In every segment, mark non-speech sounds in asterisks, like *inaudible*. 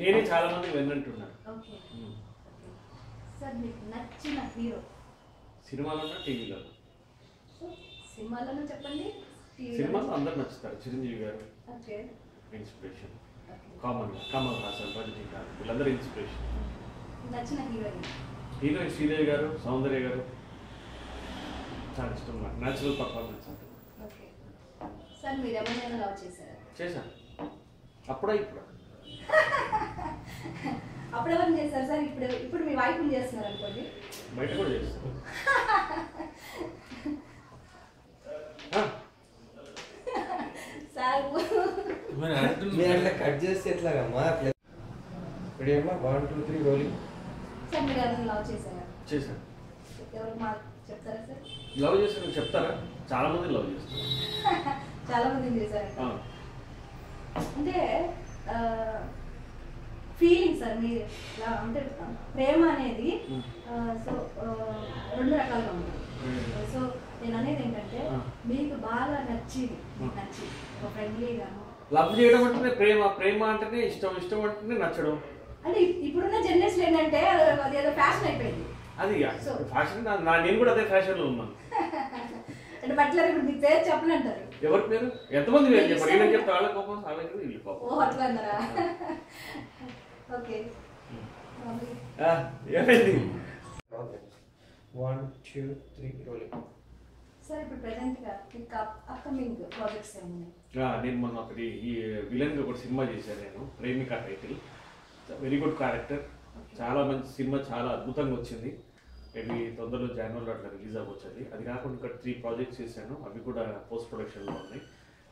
నేనే చాలా మంది విన్నట్టున్నాను ఓకే. ఓకే సార్ మీకు నచ్చిన హీరో? సినిమాలో టీవీలో. సినిమాలను చెప్పండి సినిమాలో అందరు నచ్చుతారు. Chiranjeevi garu. Okay. Inspiration common Kamal Haasan Rajinikanth వీళ్ళందరూ ఇన్స్పిరేషన్ నచ్చిన హీరోయిన్? హీరోయిన్ శ్రీదేవి గారు సౌందర్య గారు. చాలా ఇష్టం నాకు. న్యాచురల్ పర్ఫార్మెన్స్ అంటే. ఓకే. సార్ మీరు ఎవరైనా లవ్ చేశారా? చేశాను. అప్పుడా ఇప్పుడు? అప్పుడు ఎవరిని చేశారు సార్? ఇప్పుడు ఇప్పుడు మీ వైఫ్ని చేస్తున్నారు అనుకోండి. బయట కూడా చేస్తాను ఆ, సార్ మరి అట్లా కట్ చేస్తే ఎట్లాగమ్మా? అట్లా ఇప్పుడు ఏమో one two three rolling sir మీరు ఎవరైనా లవ్ చేశారా? చేశాను. ఎవరు మాకు చెప్తారా సార్? లవ్ చేశాను చెప్తారా? చాలా మంది లవ్ చేస్తారు. *laughs* చాలా మంది చేశారు అంటే ఫీలింగ్ సార్ మీరు అంటే ప్రేమ అనేది. సో రెండు రకాలుగా ఉంటుంది సో నేను అనేది ఏంటంటే. మీకు బాగా నచ్చింది. నచ్చి ఒక ఫ్రెండ్లీగాను లవ్ చేయడం అంటేనే ప్రేమ ప్రేమ అంటేనే ఇష్టం ఇష్టం అంటేనే నచ్చడం. అంటే ఇప్- ఇప్పుడున్న జనరేషన్ ఏంటంటే అది- ఏదో ఫ్యాషన్ అయిపోయింది. అది ఫ్యాషన్ నా నేను కూడా అదే ఫ్యాషన్లో ఉన్నాను. *laughs* అంటే పట్ల ఇప్పుడు మీ పేరు చెప్పనంటారు? ఎవరి పేరు? ఎంతమంది పేరు ఇష్టం- ఈయన చెప్తే వాళ్ళ కోపం ఆమె వీళ్ళు ఓ కోపం. అట్లా అన్నారా *laughs* ఓకే. ఆ, ఏమైంది? One two three rolling sir ఇప్పుడు ప్రెసెంట్గా మీకు అప్కమింగ్ ప్రాజెక్ట్స్ ఏమున్నాయి? ఆ, నేను మొన్న ఒకటి ఈ విలన్గా ఒకటి సినిమా చేశాను నేను Premika title very good character చాలా మంచి సినిమా చాలా అద్భుతంగా వచ్చింది. మేబీ తొందరలో జనవరిలో అట్లా రిలీజ్ అవ్వచ్చది. అది కాకుండా ఇంకా త్రీ ప్రాజెక్ట్స్ చేశాను. అవి కూడా పోస్ట్ ప్రొడక్షన్లో ఉన్నాయి.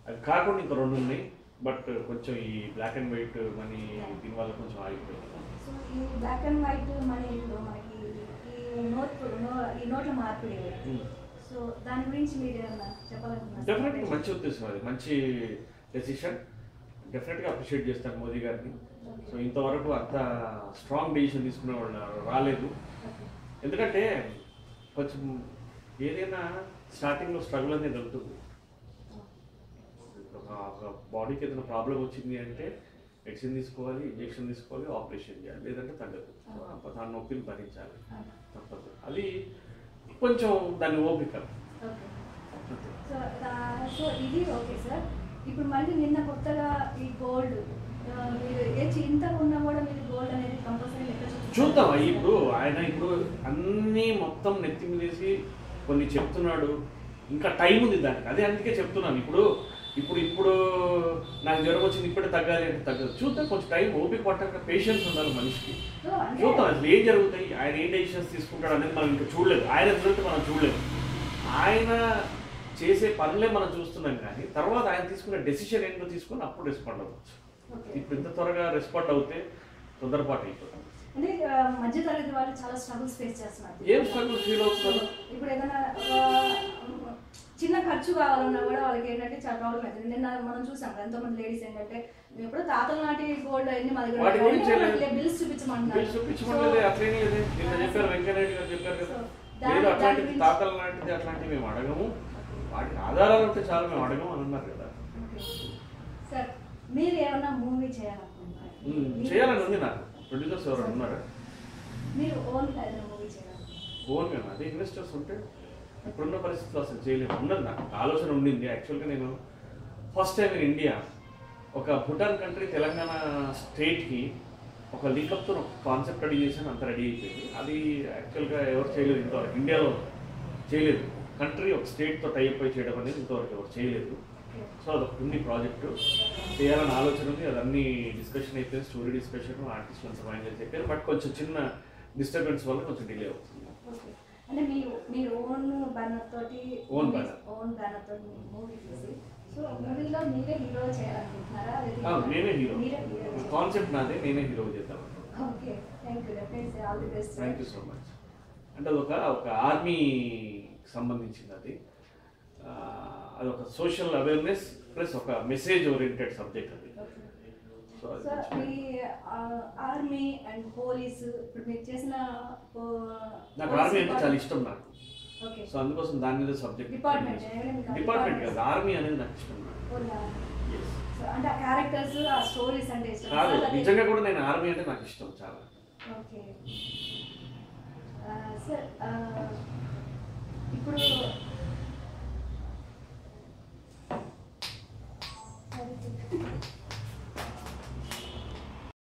అవి కాకుండా ఇంకా రెండు ఉన్నాయి. బట్ కొంచెం ఈ బ్లాక్ అండ్ వైట్ మనీ దీనివల్ల కొంచెం ఆగిపోయింది. సో ఈ బ్లాక్ అండ్ వైట్ మనీ ఇప్పుడు మనకి ఈ నోట్ నో- ఈ నోట్ల మార్పిడి సో దాని గురించి మీరు ఏమన్నా చెప్పాలనుకున్నారు డెఫినెట్గా మంచి ఉద్దేశం అది. మంచి డెసిషన్ డెఫినెట్గా అప్రిషియేట్ చేస్తాను మోదీ గారిని. సో ఇంతవరకు అంత స్ట్రాంగ్ డెసిషన్ తీసుకునే వాళ్ళు రాలేదు. ఎందుకంటే కొంచెం ఏదైనా స్టార్టింగ్లో స్ట్రగుల్ అనేది ఉంటుంది ఒక- బాడీకి ఏదైనా ప్రాబ్లం వచ్చింది అంటే మెడిసిన్ తీసుకోవాలి ఇంజెక్షన్ తీసుకోవాలి ఆపరేషన్ చేయాలి లేదంటే తగ్గదు. దాని నొప్పిని భరించాలి. తప్పదు. అది కొంచెం దాని ఓపిక. సో ఇది ఓకే సార్. ఇప్పుడు మళ్ళీ నిన్న కొత్తగా ఈ గోల్డ్ మీరు ఏ చింతకు ఉన్నా కూడా మీరు గోల్డ్ అనేది కంపల్సరీ లెక్క చూపించాలి. చూద్దాం ఇప్పుడు ఆయన ఇప్పుడు అన్నీ మొత్తం నెత్తి మీదేసి కొన్ని చెప్తున్నాడు. ఇంకా టైం ఉంది దానికి. అదే అందుకే చెప్తున్నాను. ఇప్పుడు ఇప్పుడు ఇప్పుడు నాకు జ్వరం వచ్చింది ఇప్పుడే తగ్గాలి అంటే తగ్గదు. చూద్దాం కొంచెం టైం ఓపిక పట్టాక పేషెన్స్ ఉండాలి మనిషికి. చూద్దాం అసలు ఏం జరుగుతాయి? ఆయన ఏం డెసిషన్స్ తీసుకుంటాడు అనేది మనం ఇంకా చూడలేదు. ఆయన రిజల్ట్ మనం చూడలేదు. ఆయన చేసే పనులే మనం చూస్తున్నాం కానీ తర్వాత ఆయన తీసుకునే డెసిషన్ ఏంటో తీసుకొని అప్పుడు రెస్పాండ్ అవ్వచ్చు. ఇప్పుడు ఇంత త్వరగా రెస్పాండ్ అవుతే తొందరపాటు అయిపోతుంది. అంటే మధ్య తరగతి వాళ్ళు చాలా స్ట్రగుల్స్ ఫేస్ చేస్తున్నారు. ఏం స్ట్రగుల్ ఫీల్ అవుతున్నారు? ఇప్పుడు ఏదైనా చిన్న ఖర్చు కావాలన్నా కూడా వాళ్ళకి ఏంటంటే చాలా ప్రాబ్లం అవుతుంది. నిన్న మనం చూసాం ఎంతో మంది లేడీస్ ఏంటంటే ఎప్పుడో తాతల నాటి గోల్డ్ అన్ని మా దగ్గర. బిల్స్ చూపించమంటున్నారు. చెప్పారు తాతల లాంటిది అట్లాంటివి మేము అడగము. వాటికి ఆధారాలు ఉంటే చాలా మేము అడగము అని అన్నారు కదా ఓకే. సార్ మీరు ఏమన్నా మూవీ చేయాలనుకుంటున్నారు? చేయాలని ఉంది నాకు. ప్రొడ్యూసర్స్ ఎవరు ఉన్నారా. మీరు ఓన్ ఏదైనా మూవీ చేయాలనుకుంటున్నారు. ఓన్గా అదే ఇన్వెస్టర్స్ ఉంటే ఇప్పుడున్న పరిస్థితులు అసలు చేయలేము ఉన్నది నాకు. ఆలోచన ఉండింది. యాక్చువల్గా నేను ఫస్ట్ టైం ఇన్ ఇండియా ఒక భూటాన్ కంట్రీ తెలంగాణ స్టేట్కి ఒక లింకప్తో ఒక కాన్సెప్ట్ రెడీ చేశాను. అంత రెడీ అయిపోయింది. అది యాక్చువల్గా ఎవరు చేయలేదు ఇంతవరకు. ఇండియాలో చేయలేదు. కంట్రీ ఒక స్టేట్తో టైప్ అయి చేయడం అనేది ఇంతవరకు ఎవరు చేయలేదు. సో అది ఉంది ప్రాజెక్టు. చేయాలని ఆలోచన ఉంది. అదన్నీ డిస్కషన్ అయిపోయింది. స్టోరీ డిస్కషన్ ఆర్టిస్ట్ అంతా ఫైనల్ చెప్పారు. బట్ కొంచెం చిన్న డిస్టర్బెన్స్ వల్ల కొంచెం డిలే అవుతుంది. అంటే మీ మీరు ఓన్ బ్యానర్ తోటి. ఓన్ బ్యానర్ తోటి మూవీ తీసి సో మూవీలో మీరే హీరో చేయాలనుకుంటున్నారా? లేదా ఆ, నేనే హీరో కాన్సెప్ట్ నాదే నేనే హీరో చేద్దాం. Okay. Thank you definitely all the best thank you so much అంటే అదొక ఒక ఆర్మీ సంబంధించింది అది. ఆ, అదొక సోషల్ అవేర్నెస్ ప్లస్ ఒక మెసేజ్ ఓరియంటెడ్ సబ్జెక్ట్ అది. అది సార్ మీ ఆర్మీ అండ్ పోలీస్ ఇప్పుడు మీరు చేసిన నాకు ఆర్మీ అంటే చాలా ఇష్టం నాకు. ఓకే సో అందుకోసం దాని మీద సబ్జెక్ట్ డిపార్ట్మెంట్ department? కాదు ఆర్మీ అనేది నాకు ఇష్టం అంటే ఆ క్యారెక్టర్స్ ఆ స్టోరీస్ అంటే ఇష్టం. కాదు అదే- నిజంగా కూడా నేను ఆర్మీ అంటే నాకు ఇష్టం చాలా. ఓకే సార్ ఆ,